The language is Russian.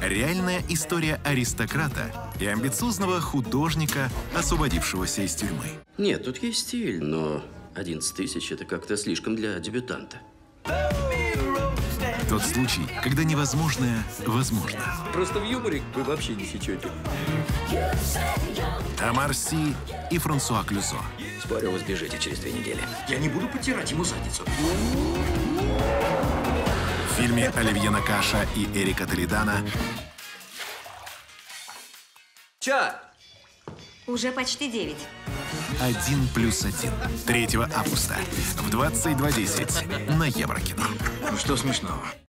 Реальная история аристократа и амбициозного художника, освободившегося из тюрьмы. Нет, тут есть стиль, но 11 тысяч это как-то слишком для дебютанта. Тот случай, когда невозможное возможно. Просто в юморе вы вообще не сечете. Тамар Си и Франсуа Клюзо. Спорю, вы сбежите через две недели. Я не буду потирать ему задницу. В фильме Оливье Накаша и Эрика Толедана Чё? Уже почти девять. «Один плюс один». 3 августа в 22.10 на Еврокино. Ну что смешного?